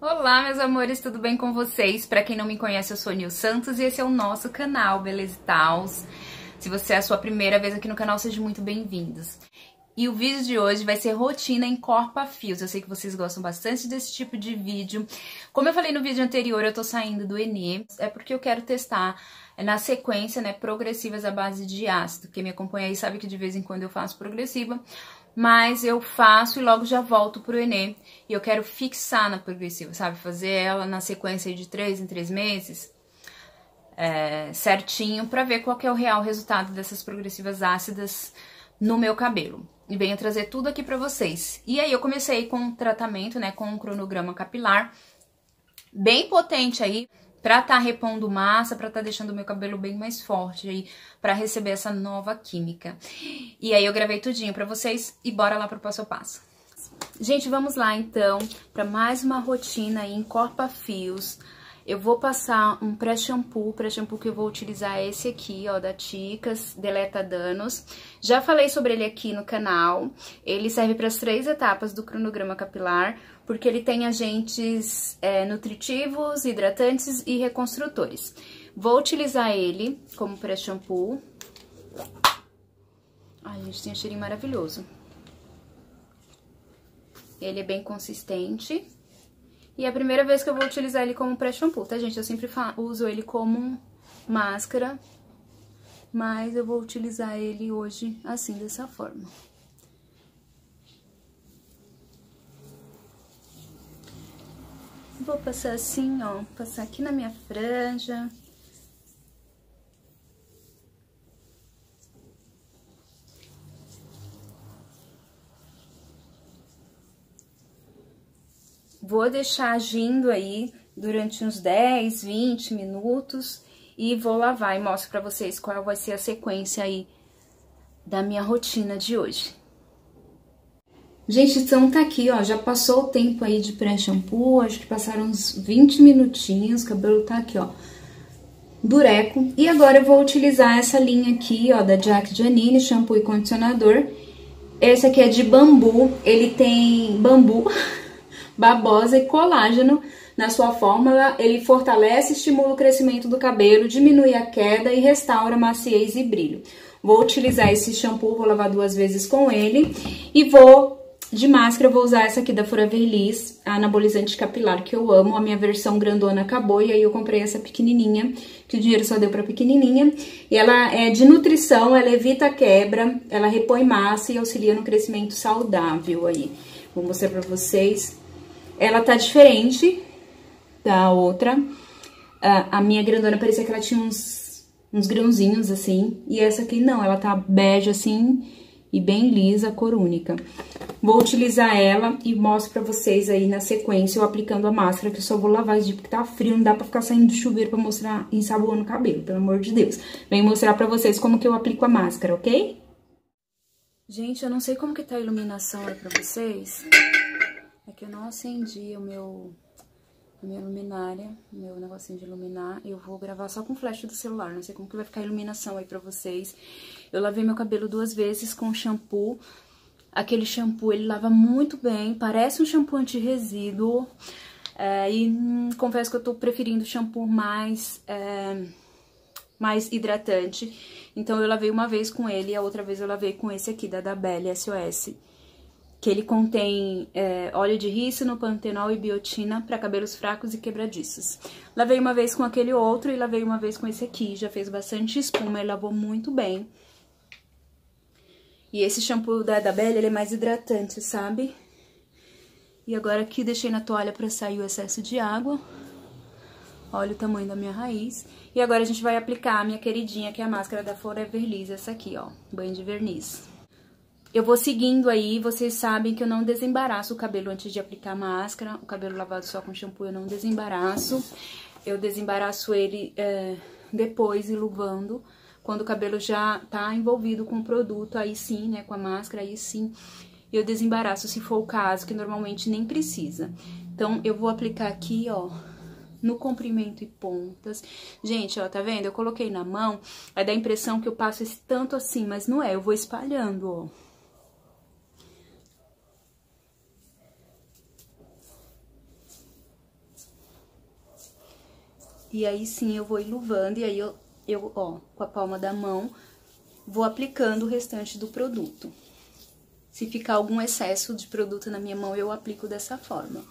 Olá, meus amores, tudo bem com vocês? Para quem não me conhece, eu sou Nil Santos e esse é o nosso canal Beleza Tals. Se você é a sua primeira vez aqui no canal, sejam muito bem-vindos. E o vídeo de hoje vai ser rotina em corpa-fios. Eu sei que vocês gostam bastante desse tipo de vídeo. Como eu falei no vídeo anterior, eu tô saindo do Enê. É porque eu quero testar na sequência, né, progressivas à base de ácido. Quem me acompanha aí sabe que de vez em quando eu faço progressiva mas eu faço e logo já volto pro Enem. E eu quero fixar na progressiva, sabe? Fazer ela na sequência de três em três meses, é, certinho, pra ver qual é o real resultado dessas progressivas ácidas no meu cabelo. E venho trazer tudo aqui pra vocês. E aí eu comecei com um tratamento, né, com um cronograma capilar, bem potente aí, pra tá repondo massa, pra tá deixando o meu cabelo bem mais forte aí, pra receber essa nova química. E aí eu gravei tudinho pra vocês e bora lá pro passo a passo. Gente, vamos lá então pra mais uma rotina aí em Corpa Fios. Eu vou passar um pré-shampoo, pré-shampoo que eu vou utilizar é esse aqui, ó, da Ticas, Deleta Danos. Já falei sobre ele aqui no canal. Ele serve para as três etapas do cronograma capilar, porque ele tem agentes é, nutritivos, hidratantes e reconstrutores. Vou utilizar ele como pré-shampoo. Ai, gente, tem um cheirinho maravilhoso. Ele é bem consistente. E é a primeira vez que eu vou utilizar ele como pré-shampoo, tá, gente? Eu sempre uso ele como máscara, mas eu vou utilizar ele hoje assim, dessa forma. Vou passar assim, ó, passar aqui na minha franja. Vou deixar agindo aí durante uns 10, 20 minutos e vou lavar e mostro pra vocês qual vai ser a sequência aí da minha rotina de hoje. Gente, então tá aqui, ó, já passou o tempo aí de pré-shampoo, acho que passaram uns 20 minutinhos, o cabelo tá aqui, ó, dureco. E agora eu vou utilizar essa linha aqui, ó, da Jack Janine, shampoo e condicionador. Esse aqui é de bambu, ele tem bambu... babosa e colágeno na sua fórmula. Ele fortalece e estimula o crescimento do cabelo, diminui a queda e restaura maciez e brilho. Vou utilizar esse shampoo, vou lavar duas vezes com ele e vou de máscara, vou usar essa aqui da Forever Liss, a anabolizante capilar, que eu amo. A minha versão grandona acabou e aí eu comprei essa pequenininha, que o dinheiro só deu pra pequenininha. E ela é de nutrição, ela evita a quebra, ela repõe massa e auxilia no crescimento saudável aí. Vou mostrar pra vocês ela tá diferente da outra. A, a minha grandona parecia que ela tinha uns, uns grãozinhos assim. E essa aqui não, ela tá bege assim e bem lisa, cor única. Vou utilizar ela e mostro pra vocês aí na sequência eu aplicando a máscara, que eu só vou lavar porque tá frio, não dá pra ficar saindo do chuveiro pra mostrar ensaboando o cabelo, pelo amor de Deus. Venho mostrar pra vocês como que eu aplico a máscara, ok? Gente, eu não sei como que tá a iluminação aí pra vocês, é que eu não acendi o meu, minha luminária, meu negocinho de iluminar. Eu vou gravar só com flash do celular, não sei como que vai ficar a iluminação aí pra vocês. Eu lavei meu cabelo duas vezes com shampoo. Aquele shampoo, ele lava muito bem, parece um shampoo anti-resíduo. É, e hum, confesso que eu tô preferindo shampoo mais... É, mais hidratante. Então, eu lavei uma vez com ele e a outra vez eu lavei com esse aqui, da Dabelle SOS que ele contém é, óleo de rícino, pantenol e biotina para cabelos fracos e quebradiços. Lavei uma vez com aquele outro e lavei uma vez com esse aqui, já fez bastante espuma e lavou muito bem. E esse shampoo da, da Belle, ele é mais hidratante, sabe? E agora aqui deixei na toalha para sair o excesso de água. Olha o tamanho da minha raiz. E agora a gente vai aplicar a minha queridinha, que é a máscara da Forever Liss, essa aqui, ó, banho de verniz. Eu vou seguindo aí, vocês sabem que eu não desembaraço o cabelo antes de aplicar a máscara. O cabelo lavado só com shampoo eu não desembaraço. Eu desembaraço ele é, depois, iluvando. Quando o cabelo já tá envolvido com o produto, aí sim, né, com a máscara, aí sim eu desembaraço, se for o caso, que normalmente nem precisa. Então, eu vou aplicar aqui, ó, no comprimento e pontas. Gente, ó, tá vendo? Eu coloquei na mão, aí dá a impressão que eu passo esse tanto assim, mas não é, eu vou espalhando, ó. E aí sim eu vou iluvando e aí eu, eu, ó, com a palma da mão, vou aplicando o restante do produto. Se ficar algum excesso de produto na minha mão, eu aplico dessa forma.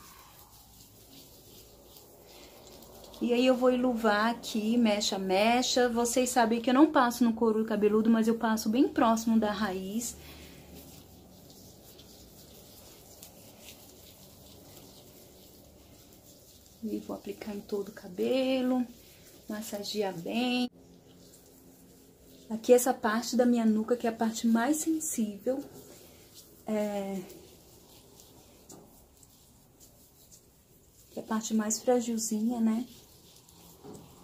E aí eu vou iluvar aqui, mecha mecha. Vocês sabem que eu não passo no couro cabeludo, mas eu passo bem próximo da raiz. E vou aplicar em todo o cabelo, massagear bem. Aqui essa parte da minha nuca, que é a parte mais sensível. É... Que é a parte mais fragilzinha, né?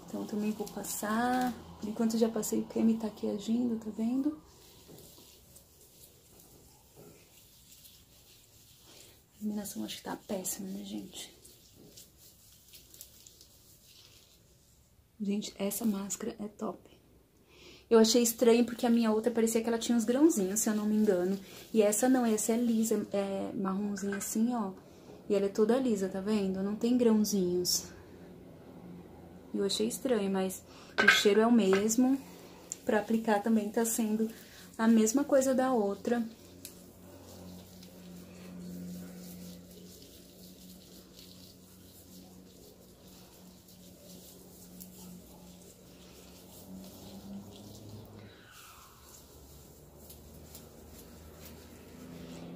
Então, também vou passar. Por enquanto, já passei o creme, tá aqui agindo, tá vendo? A iluminação acho que tá péssima, né, gente? Gente, essa máscara é top. Eu achei estranho porque a minha outra parecia que ela tinha uns grãozinhos, se eu não me engano. E essa não, essa é lisa, é marronzinha assim, ó. E ela é toda lisa, tá vendo? Não tem grãozinhos. Eu achei estranho, mas o cheiro é o mesmo. Pra aplicar também tá sendo a mesma coisa da outra.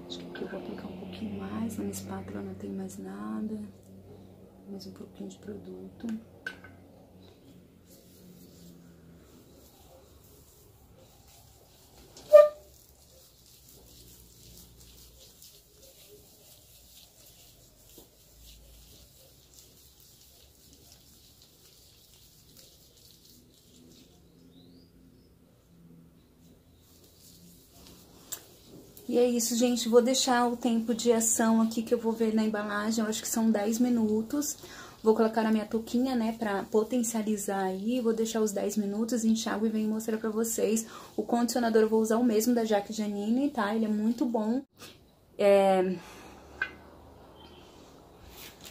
Acho que aqui eu vou aplicar um pouquinho mais. Na minha espátula não tem mais nada. Mais um pouquinho de produto. É isso, gente. Vou deixar o tempo de ação aqui que eu vou ver na embalagem. Eu acho que são 10 minutos. Vou colocar na minha touquinha, né, pra potencializar aí. Vou deixar os 10 minutos, enxago e venho mostrar pra vocês. O condicionador eu vou usar o mesmo da Jaque Janine, tá? Ele é muito bom. É...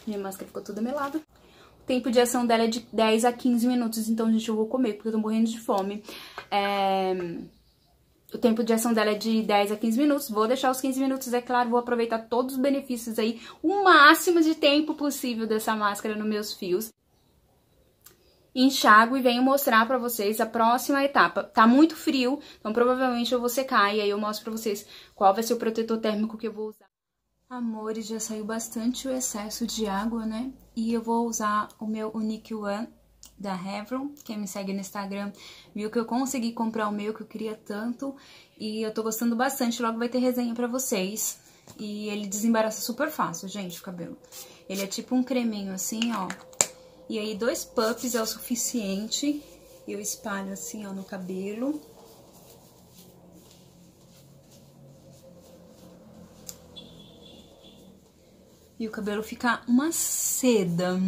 Minha máscara ficou toda melada. O tempo de ação dela é de 10 a 15 minutos, então, gente, eu vou comer, porque eu tô morrendo de fome. É... O tempo de ação dela é de 10 a 15 minutos. Vou deixar os 15 minutos, é claro. Vou aproveitar todos os benefícios aí, o máximo de tempo possível dessa máscara nos meus fios. Enxago e venho mostrar pra vocês a próxima etapa. Tá muito frio, então provavelmente eu vou secar e aí eu mostro pra vocês qual vai ser o protetor térmico que eu vou usar. Amores, já saiu bastante o excesso de água, né? E eu vou usar o meu Unique One da Revlon. Quem me segue no Instagram viu que eu consegui comprar o meu que eu queria tanto e eu tô gostando bastante. Logo vai ter resenha pra vocês. E ele desembaraça super fácil, gente, o cabelo. Ele é tipo um creminho assim, ó. E aí dois puffs é o suficiente. Eu espalho assim, ó, no cabelo. E o cabelo fica uma seda.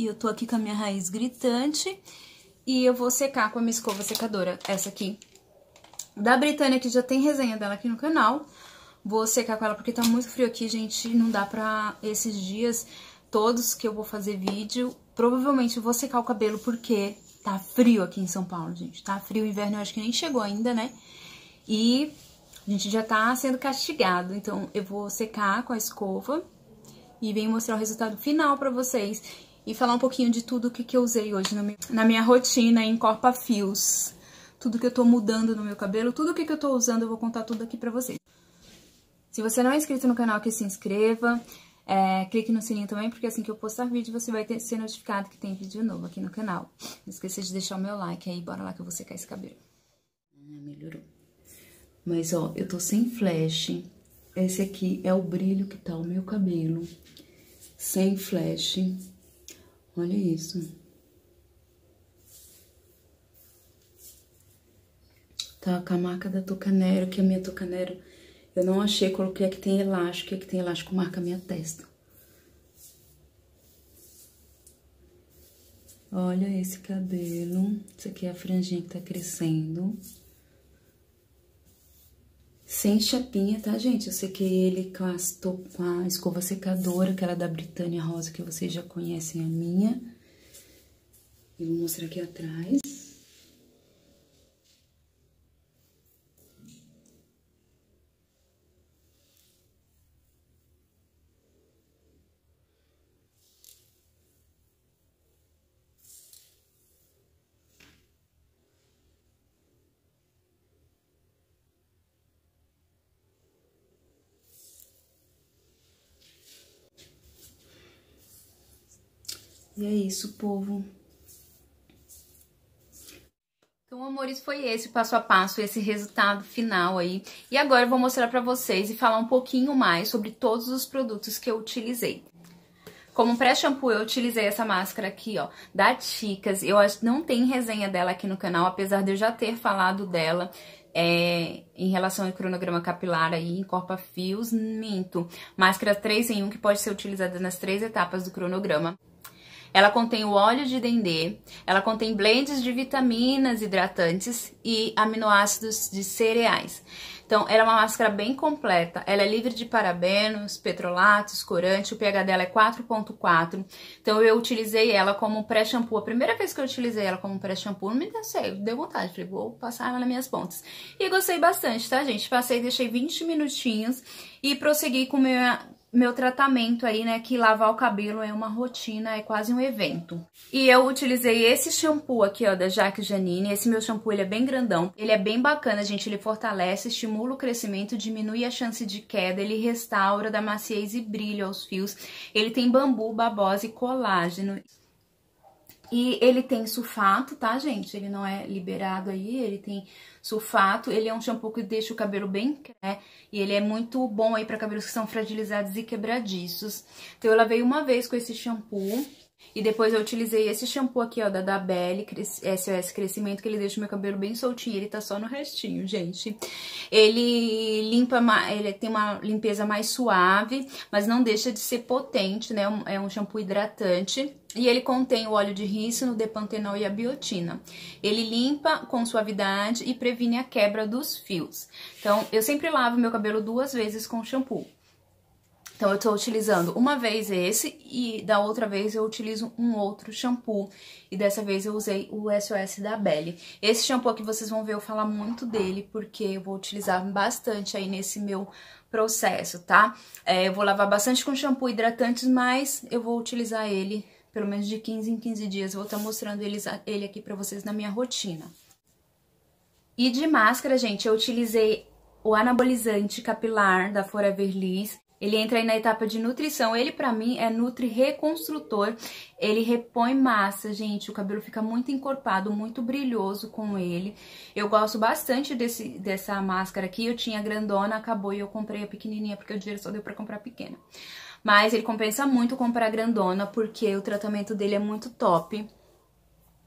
E eu tô aqui com a minha raiz gritante. E eu vou secar com a minha escova secadora, essa aqui. Da Britânia, que já tem resenha dela aqui no canal. Vou secar com ela porque tá muito frio aqui, gente. Não dá pra esses dias todos que eu vou fazer vídeo. Provavelmente eu vou secar o cabelo porque tá frio aqui em São Paulo, gente. Tá frio, o inverno eu acho que nem chegou ainda, né? E a gente já tá sendo castigado. Então eu vou secar com a escova e venho mostrar o resultado final pra vocês e falar um pouquinho de tudo que, que eu usei hoje na minha rotina em Corpa Fios. Tudo que eu tô mudando no meu cabelo, tudo que, que eu tô usando, eu vou contar tudo aqui pra vocês. Se você não é inscrito no canal, que se inscreva. É, clique no sininho também, porque assim que eu postar vídeo, você vai ter, ser notificado que tem vídeo novo aqui no canal. Não esqueça de deixar o meu like aí, bora lá que eu vou secar esse cabelo. Ah, melhorou. Mas, ó, eu tô sem flash. Esse aqui é o brilho que tá o meu cabelo. Sem flash. Olha isso. Tá com a marca da Tocanero, que a minha Tocanero eu não achei, coloquei aqui tem elástico, aqui tem elástico marca a minha testa. Olha esse cabelo, isso aqui é a franjinha que tá crescendo. Sem chapinha, tá, gente? Eu sequei ele com, as, com a escova secadora, aquela da Britânia Rosa, que vocês já conhecem a minha. Eu vou mostrar aqui atrás. E é isso, povo. Então, amores, foi esse passo a passo, esse resultado final aí. E agora eu vou mostrar pra vocês e falar um pouquinho mais sobre todos os produtos que eu utilizei. Como pré-shampoo, eu utilizei essa máscara aqui, ó, da Ticas. Eu acho não tem resenha dela aqui no canal, apesar de eu já ter falado dela. É, em relação ao cronograma capilar aí, encorpa fios, minto. Máscara 3 em 1 que pode ser utilizada nas três etapas do cronograma. Ela contém o óleo de dendê, ela contém blends de vitaminas hidratantes e aminoácidos de cereais. Então, ela é uma máscara bem completa. Ela é livre de parabenos, petrolatos, corante. O pH dela é 4.4. Então, eu utilizei ela como pré-shampoo. A primeira vez que eu utilizei ela como pré-shampoo, não me deu sei, deu vontade. Falei, vou passar ela nas minhas pontas. E gostei bastante, tá, gente? Passei, deixei 20 minutinhos e prossegui com minha meu tratamento aí, né, que lavar o cabelo é uma rotina, é quase um evento. E eu utilizei esse shampoo aqui, ó, da Jaque Janine. Esse meu shampoo, ele é bem grandão. Ele é bem bacana, gente. Ele fortalece, estimula o crescimento, diminui a chance de queda, ele restaura, dá maciez e brilho aos fios. Ele tem bambu, babosa e colágeno. E ele tem sulfato, tá, gente? Ele não é liberado aí, ele tem sulfato. Ele é um shampoo que deixa o cabelo bem né? E ele é muito bom aí para cabelos que são fragilizados e quebradiços. Então, eu lavei uma vez com esse shampoo. E depois eu utilizei esse shampoo aqui, ó, da Dabelle, SOS Crescimento, que ele deixa o meu cabelo bem soltinho. Ele tá só no restinho, gente. Ele limpa, ele tem uma limpeza mais suave, mas não deixa de ser potente, né? É um shampoo hidratante. E ele contém o óleo de rícino, depantenol e a biotina. Ele limpa com suavidade e previne a quebra dos fios. Então, eu sempre lavo meu cabelo duas vezes com shampoo. Então, eu tô utilizando uma vez esse e da outra vez eu utilizo um outro shampoo. E dessa vez eu usei o SOS da Belle. Esse shampoo aqui vocês vão ver eu falar muito dele, porque eu vou utilizar bastante aí nesse meu processo, tá? É, eu vou lavar bastante com shampoo hidratantes, mas eu vou utilizar ele pelo menos de 15 em 15 dias. Vou estar tá mostrando ele, ele aqui pra vocês na minha rotina. E de máscara, gente, eu utilizei o anabolizante capilar da Forever Liss. Ele entra aí na etapa de nutrição. Ele, pra mim, é Nutri Reconstrutor. Ele repõe massa, gente. O cabelo fica muito encorpado, muito brilhoso com ele. Eu gosto bastante desse, dessa máscara aqui. Eu tinha grandona, acabou e eu comprei a pequenininha, porque o dinheiro só deu pra comprar pequena. Mas ele compensa muito comprar grandona, porque o tratamento dele é muito top.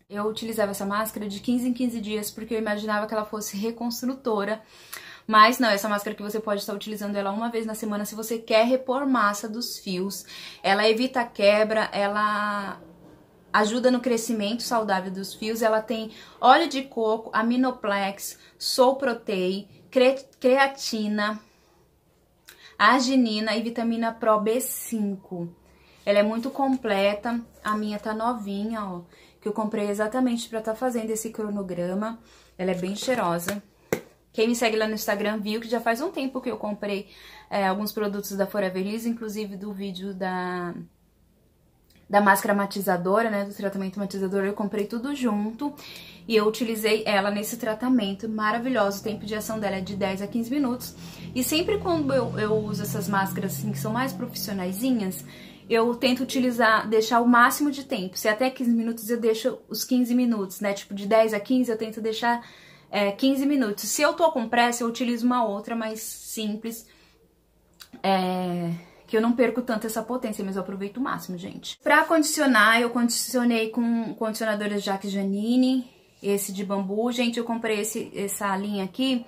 Eu utilizava essa máscara de 15 em 15 dias, porque eu imaginava que ela fosse reconstrutora. Mas não, essa máscara que você pode estar utilizando ela uma vez na semana se você quer repor massa dos fios. Ela evita a quebra, ela ajuda no crescimento saudável dos fios. Ela tem óleo de coco, aminoplex, soul protein, creatina, arginina e vitamina Pro B5. Ela é muito completa, a minha tá novinha, ó, que eu comprei exatamente pra estar tá fazendo esse cronograma. Ela é bem cheirosa. Quem me segue lá no Instagram viu que já faz um tempo que eu comprei é, alguns produtos da Forever Liss, inclusive do vídeo da, da máscara matizadora, né, do tratamento matizador, eu comprei tudo junto e eu utilizei ela nesse tratamento maravilhoso. O tempo de ação dela é de 10 a 15 minutos. E sempre quando eu, eu uso essas máscaras assim, que são mais profissionaisinhas, eu tento utilizar, deixar o máximo de tempo. Se é até 15 minutos, eu deixo os 15 minutos, né? Tipo, de 10 a 15, eu tento deixar é, 15 minutos. Se eu tô com pressa, eu utilizo uma outra mais simples, é, que eu não perco tanto essa potência, mas eu aproveito o máximo, gente. Pra condicionar, eu condicionei com condicionadores Jacques Janine, esse de bambu. Gente, eu comprei esse, essa linha aqui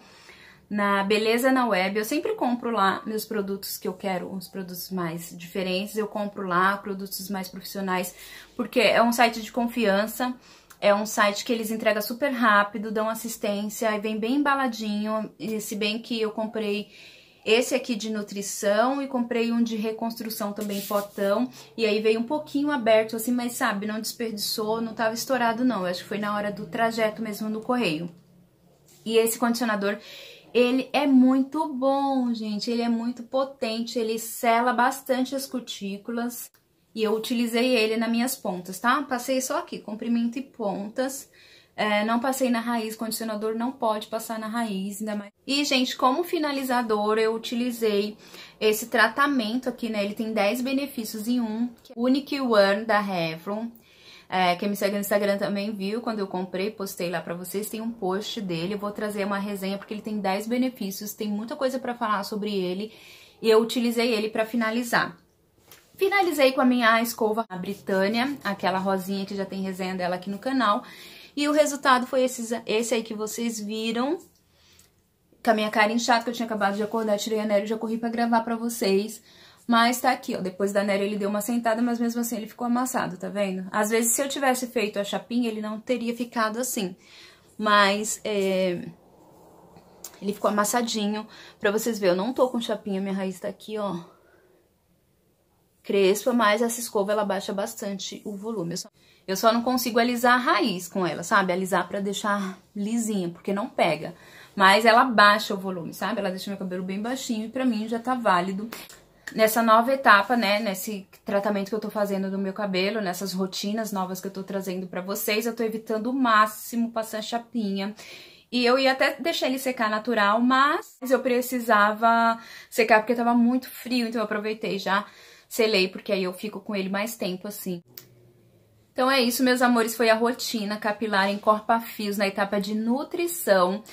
na Beleza na Web. Eu sempre compro lá meus produtos que eu quero, os produtos mais diferentes. Eu compro lá, produtos mais profissionais, porque é um site de confiança. É um site que eles entregam super rápido, dão assistência e vem bem embaladinho. Se bem que eu comprei esse aqui de nutrição e comprei um de reconstrução também, potão. E aí veio um pouquinho aberto assim, mas sabe, não desperdiçou, não tava estourado não. Eu acho que foi na hora do trajeto mesmo no correio. E esse condicionador, ele é muito bom, gente. Ele é muito potente, ele sela bastante as cutículas. E eu utilizei ele nas minhas pontas, tá? Passei só aqui, comprimento e pontas. É, não passei na raiz, condicionador não pode passar na raiz, ainda mais. E, gente, como finalizador, eu utilizei esse tratamento aqui, né? Ele tem 10 benefícios em um. Unique One da Revlon. É, quem me segue no Instagram também viu, quando eu comprei, postei lá pra vocês, tem um post dele, eu vou trazer uma resenha porque ele tem 10 benefícios, tem muita coisa pra falar sobre ele, e eu utilizei ele pra finalizar. Finalizei com a minha escova a Britânia, aquela rosinha que já tem resenha dela aqui no canal, e o resultado foi esse, esse aí que vocês viram. Com a minha cara inchada, que eu tinha acabado de acordar, tirei a Nery e já corri pra gravar pra vocês. Mas tá aqui, ó, depois da Nery ele deu uma sentada, mas mesmo assim ele ficou amassado, tá vendo? Às vezes se eu tivesse feito a chapinha, ele não teria ficado assim. Mas, é... Ele ficou amassadinho. Pra vocês verem, eu não tô com chapinha, minha raiz tá aqui, ó. Crespa, mas essa escova, ela baixa bastante o volume. Eu só... Eu só não consigo alisar a raiz com ela, sabe? Alisar pra deixar lisinha, porque não pega. Mas ela baixa o volume, sabe? Ela deixa meu cabelo bem baixinho e pra mim já tá válido. Nessa nova etapa, né, nesse tratamento que eu tô fazendo do meu cabelo, nessas rotinas novas que eu tô trazendo pra vocês, eu tô evitando o máximo passar chapinha. E eu ia até deixar ele secar natural, mas eu precisava secar porque tava muito frio, então eu aproveitei já selei, porque aí eu fico com ele mais tempo assim. Então é isso, meus amores, foi a rotina capilar em corpa-fios na etapa de nutrição.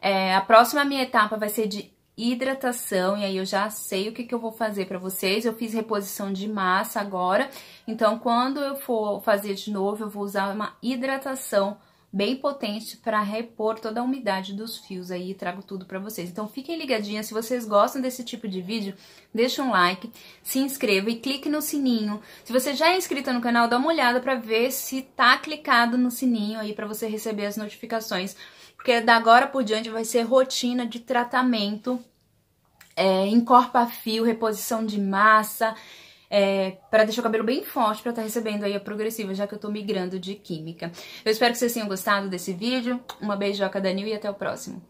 É, a próxima minha etapa vai ser de hidratação, e aí eu já sei o que, que eu vou fazer para vocês. Eu fiz reposição de massa agora, então quando eu for fazer de novo, eu vou usar uma hidratação bem potente para repor toda a umidade dos fios aí, trago tudo para vocês. Então fiquem ligadinhos, se vocês gostam desse tipo de vídeo, deixa um like, se inscreva e clique no sininho. Se você já é inscrito no canal, dá uma olhada para ver se tá clicado no sininho aí para você receber as notificações, porque da agora por diante vai ser rotina de tratamento é, encorpa fio, reposição de massa, é, para deixar o cabelo bem forte para estar tá recebendo aí a progressiva, já que eu tô migrando de química. Eu espero que vocês tenham gostado desse vídeo. Uma beijoca da Nil e até o próximo.